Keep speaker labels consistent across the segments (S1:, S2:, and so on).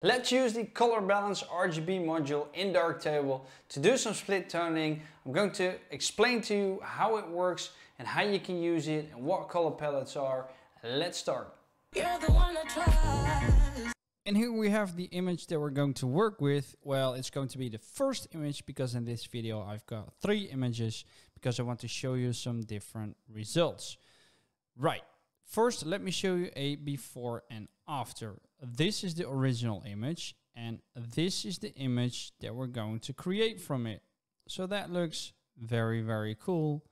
S1: Let's use the color balance RGB module in Darktable to do some split toning. I'm going to explain to you how it works and how you can use it and what color palettes are. Let's start. And here we have the image that we're going to work with. Well, it's going to be the first image because in this video I've got three images because I want to show you some different results. Right, first let me show you a before and after this is the original image and this is the image that we're going to create from it. So that looks very, very cool.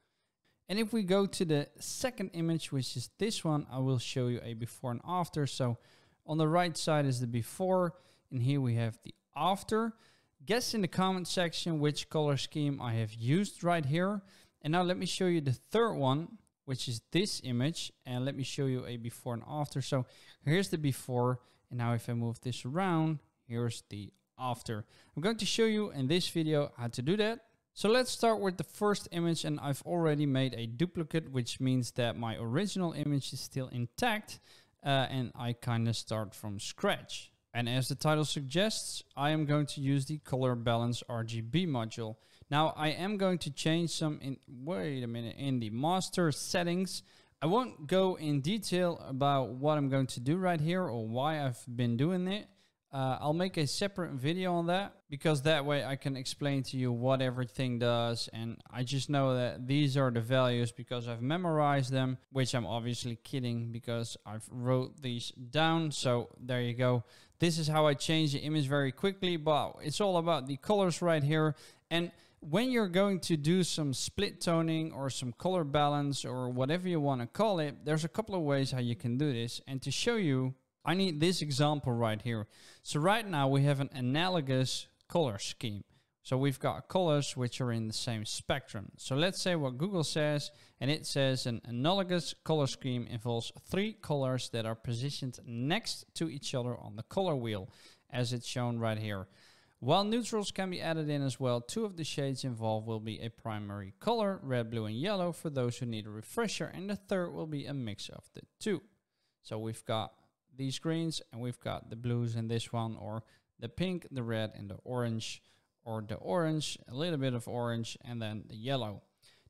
S1: And if we go to the second image, which is this one, I will show you a before and after. So on the right side is the before and here we have the after. Guess in the comment section which color scheme I have used right here. And now let me show you the third one, which is this image. And let me show you a before and after. So here's the before and now if I move this around, here's the after. I'm going to show you in this video how to do that. So let's start with the first image and I've already made a duplicate, which means that my original image is still intact uh, and I kind of start from scratch. And as the title suggests, I am going to use the color balance RGB module. Now I am going to change some in, wait a minute, in the master settings. I won't go in detail about what I'm going to do right here or why I've been doing it. Uh, I'll make a separate video on that because that way I can explain to you what everything does and I just know that these are the values because I've memorized them which I'm obviously kidding because I've wrote these down so there you go this is how I change the image very quickly but it's all about the colors right here and when you're going to do some split toning or some color balance or whatever you want to call it, there's a couple of ways how you can do this. And to show you, I need this example right here. So right now we have an analogous color scheme. So we've got colors which are in the same spectrum. So let's say what Google says, and it says an analogous color scheme involves three colors that are positioned next to each other on the color wheel, as it's shown right here. While neutrals can be added in as well, two of the shades involved will be a primary color, red, blue and yellow for those who need a refresher, and the third will be a mix of the two. So we've got these greens and we've got the blues in this one, or the pink, the red and the orange, or the orange, a little bit of orange, and then the yellow.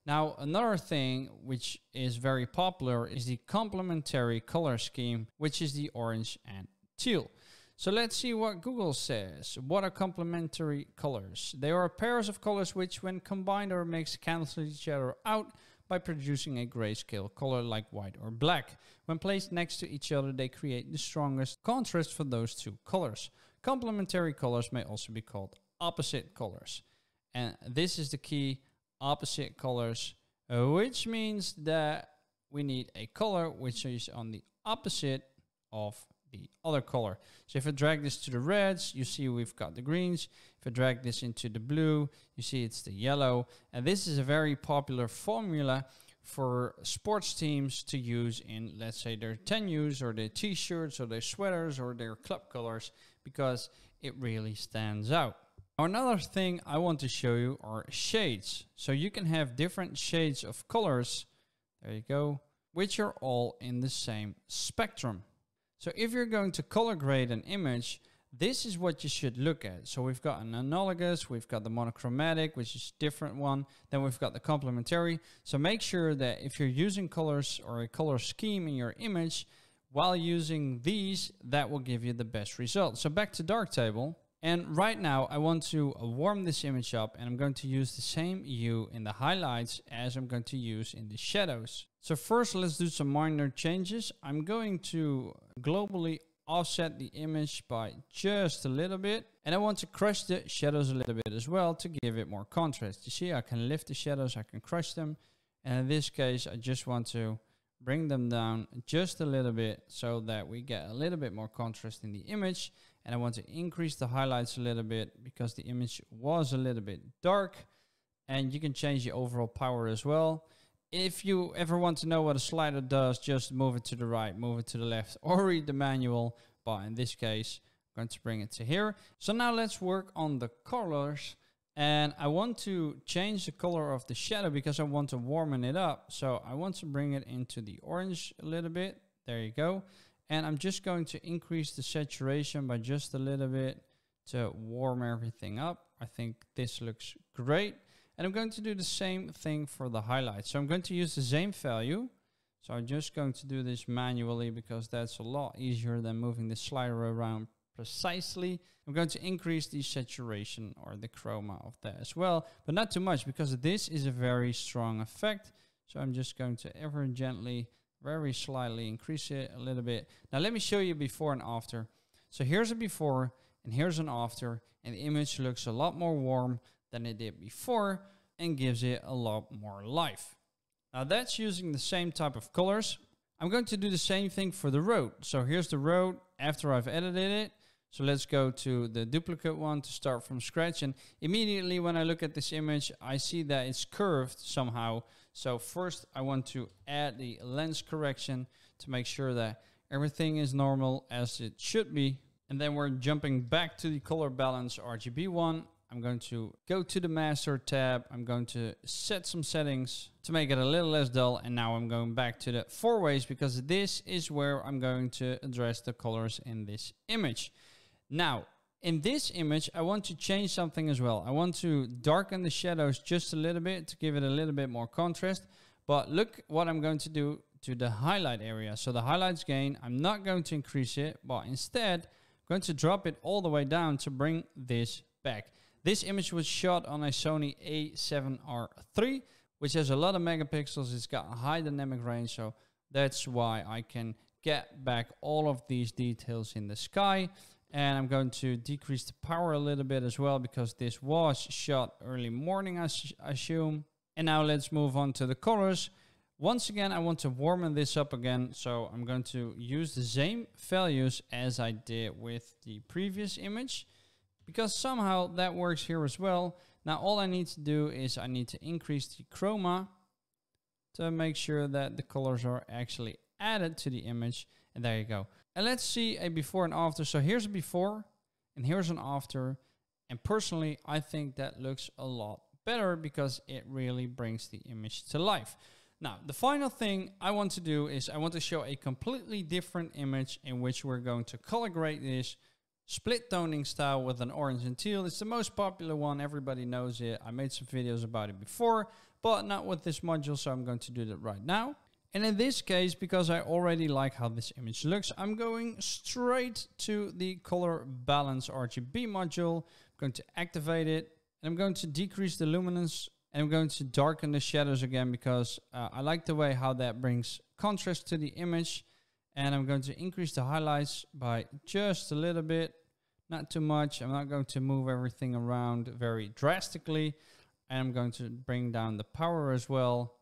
S1: Now, another thing which is very popular is the complementary color scheme, which is the orange and teal. So let's see what Google says. What are complementary colors? They are pairs of colors which when combined or mixed cancel each other out by producing a grayscale color like white or black. When placed next to each other, they create the strongest contrast for those two colors. Complementary colors may also be called opposite colors. And this is the key, opposite colors, which means that we need a color which is on the opposite of the other color. So if I drag this to the reds, you see we've got the greens. If I drag this into the blue, you see it's the yellow. And this is a very popular formula for sports teams to use in, let's say, their tenues or their t-shirts or their sweaters or their club colors because it really stands out. Another thing I want to show you are shades. So you can have different shades of colors, there you go, which are all in the same spectrum. So if you're going to color grade an image, this is what you should look at. So we've got an analogous, we've got the monochromatic, which is a different one. Then we've got the complementary. So make sure that if you're using colors or a color scheme in your image, while using these, that will give you the best result. So back to Darktable. And right now I want to warm this image up and I'm going to use the same hue in the highlights as I'm going to use in the shadows. So first let's do some minor changes. I'm going to globally offset the image by just a little bit. And I want to crush the shadows a little bit as well to give it more contrast. You see, I can lift the shadows, I can crush them. And in this case, I just want to bring them down just a little bit so that we get a little bit more contrast in the image. And I want to increase the highlights a little bit because the image was a little bit dark. And you can change the overall power as well if you ever want to know what a slider does, just move it to the right, move it to the left, or read the manual. But in this case, I'm going to bring it to here. So now let's work on the colors. And I want to change the color of the shadow because I want to warm it up. So I want to bring it into the orange a little bit. There you go. And I'm just going to increase the saturation by just a little bit to warm everything up. I think this looks great. And I'm going to do the same thing for the highlights. So I'm going to use the same value. So I'm just going to do this manually because that's a lot easier than moving the slider around precisely. I'm going to increase the saturation or the chroma of that as well, but not too much because this is a very strong effect. So I'm just going to ever gently, very slightly increase it a little bit. Now let me show you before and after. So here's a before and here's an after and the image looks a lot more warm than it did before and gives it a lot more life. Now that's using the same type of colors. I'm going to do the same thing for the road. So here's the road after I've edited it. So let's go to the duplicate one to start from scratch. And immediately when I look at this image, I see that it's curved somehow. So first I want to add the lens correction to make sure that everything is normal as it should be. And then we're jumping back to the color balance RGB one. I'm going to go to the master tab. I'm going to set some settings to make it a little less dull. And now I'm going back to the four ways because this is where I'm going to address the colors in this image. Now, in this image, I want to change something as well. I want to darken the shadows just a little bit to give it a little bit more contrast. But look what I'm going to do to the highlight area. So the highlights gain, I'm not going to increase it, but instead, I'm going to drop it all the way down to bring this back. This image was shot on a Sony a7R III, which has a lot of megapixels. It's got a high dynamic range, so that's why I can get back all of these details in the sky. And I'm going to decrease the power a little bit as well because this was shot early morning, I assume. And now let's move on to the colors. Once again, I want to warm this up again. So I'm going to use the same values as I did with the previous image because somehow that works here as well. Now all I need to do is I need to increase the chroma to make sure that the colors are actually added to the image. And there you go. And let's see a before and after. So here's a before and here's an after. And personally, I think that looks a lot better because it really brings the image to life. Now, the final thing I want to do is I want to show a completely different image in which we're going to color grade this split toning style with an orange and teal. It's the most popular one. Everybody knows it. I made some videos about it before, but not with this module. So I'm going to do that right now. And in this case, because I already like how this image looks, I'm going straight to the color balance RGB module. I'm going to activate it and I'm going to decrease the luminance and I'm going to darken the shadows again because uh, I like the way how that brings contrast to the image and I'm going to increase the highlights by just a little bit, not too much. I'm not going to move everything around very drastically. And I'm going to bring down the power as well,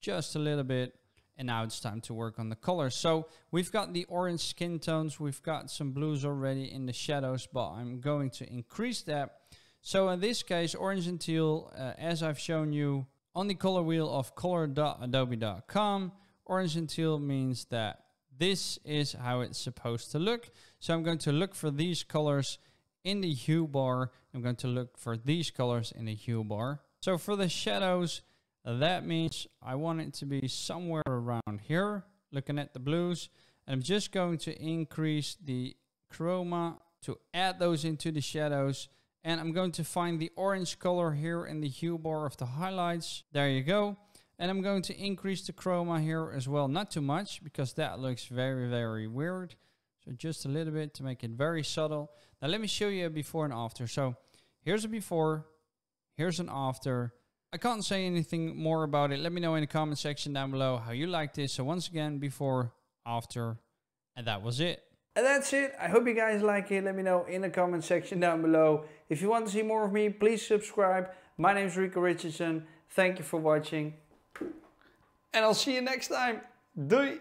S1: just a little bit. And now it's time to work on the colors. So we've got the orange skin tones. We've got some blues already in the shadows, but I'm going to increase that. So in this case, orange and teal, uh, as I've shown you on the color wheel of color.adobe.com, orange and teal means that this is how it's supposed to look. So I'm going to look for these colors in the hue bar. I'm going to look for these colors in the hue bar. So for the shadows, that means I want it to be somewhere around here, looking at the blues. And I'm just going to increase the chroma to add those into the shadows. And I'm going to find the orange color here in the hue bar of the highlights. There you go. And I'm going to increase the chroma here as well. Not too much because that looks very, very weird. So just a little bit to make it very subtle. Now let me show you a before and after. So here's a before, here's an after. I can't say anything more about it. Let me know in the comment section down below how you like this. So once again, before, after, and that was it.
S2: And that's it. I hope you guys like it. Let me know in the comment section down below. If you want to see more of me, please subscribe. My name is Rico Richardson. Thank you for watching. And I'll see you next time. Doei!